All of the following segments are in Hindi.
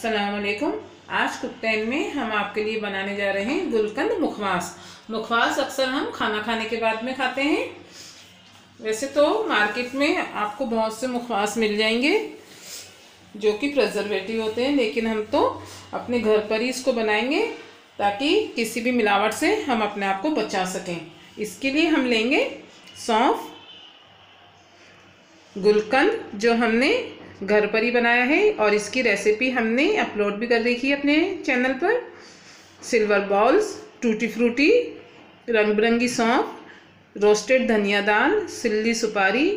अस्सलाम वालेकुम आज कुकटैन में हम आपके लिए बनाने जा रहे हैं गुलकंद मुखवास। मुखवास अक्सर हम खाना खाने के बाद में खाते हैं। वैसे तो मार्केट में आपको बहुत से मुखवास मिल जाएँगे, जो कि प्रजर्वेटिव होते हैं, लेकिन हम तो अपने घर पर ही इसको बनाएँगे, ताकि किसी भी मिलावट से हम अपने आप को बचा सकें। इसके लिए हम लेंगे सौंफ, गुलकंद, जो हमने घर पर ही बनाया है और इसकी रेसिपी हमने अपलोड भी कर देखी है अपने चैनल पर। सिल्वर बॉल्स टूटी फ्रूटी रंग बिरंगी सौंफ रोस्टेड धनिया दाल, सिल्ली सुपारी,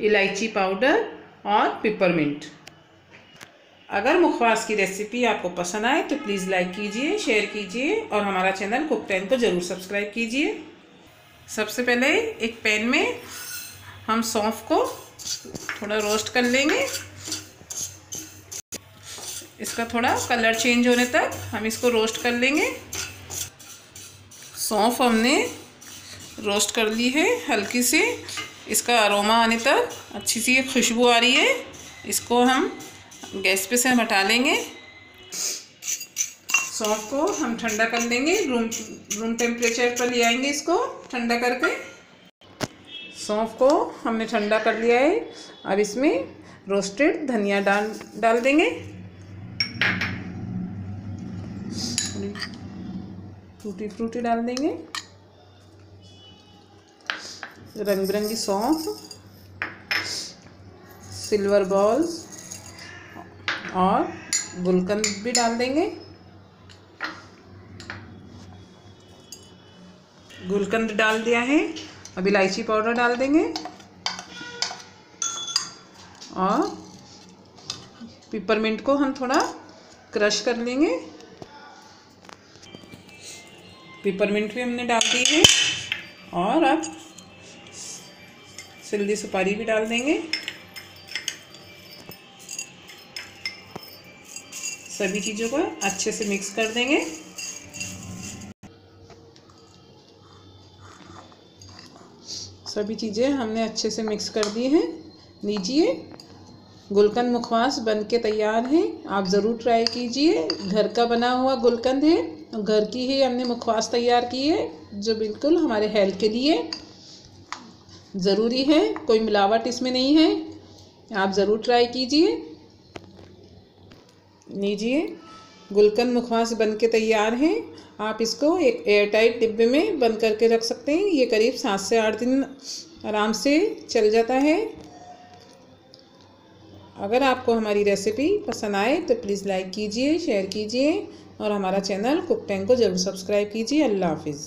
इलायची पाउडर और पिपरमिंट अगर मुखवास की रेसिपी आपको पसंद आए तो प्लीज़ लाइक कीजिए शेयर कीजिए और हमारा चैनल कुक टेन को ज़रूर सब्सक्राइब कीजिए। सबसे पहले एक पैन में हम सौंफ को थोड़ा रोस्ट कर लेंगे। इसका थोड़ा कलर चेंज होने तक हम इसको रोस्ट कर लेंगे। सौंफ हमने रोस्ट कर ली है हल्की सी। इसका अरोमा आने तक अच्छी सी खुशबू आ रही है। इसको हम गैस पे से हम हटा लेंगे। सौंफ को हम ठंडा कर लेंगे। रूम रूम टेम्परेचर पर ले आएँगे इसको ठंडा करके। सौंफ को हमने ठंडा कर लिया है। अब इसमें रोस्टेड धनिया डाल डाल देंगे। टूटी फ्रूटी डाल देंगे। रंग बिरंगी सौंफ, सिल्वर बॉल्स और गुलकंद भी डाल देंगे। गुलकंद डाल दिया है। अब इलायची पाउडर डाल देंगे। और पिपरमिंट को हम थोड़ा क्रश कर लेंगे। पिपरमिंट भी हमने डाल दी है और अब सिल्ली सुपारी भी डाल देंगे। सभी चीज़ों को अच्छे से मिक्स कर देंगे। सभी चीज़ें हमने अच्छे से मिक्स कर दी हैं। लीजिए, गुलकंद मुखवास बन के तैयार है। आप ज़रूर ट्राई कीजिए। घर का बना हुआ गुलकंद है। घर की ही हमने मुखवास तैयार की है, जो बिल्कुल हमारे हेल्थ के लिए ज़रूरी है, कोई मिलावट इसमें नहीं है। आप ज़रूर ट्राई कीजिए। लीजिए। गुलकंद मुखवास बन के तैयार है। आप इसको एक एयरटाइट डिब्बे में बंद करके रख सकते हैं। ये करीब सात से आठ दिन आराम से चल जाता है। अगर आपको हमारी रेसिपी पसंद आए तो प्लीज़ लाइक कीजिए शेयर कीजिए और हमारा चैनल कुक टैंक को ज़रूर सब्सक्राइब कीजिए। अल्लाह हाफिज़।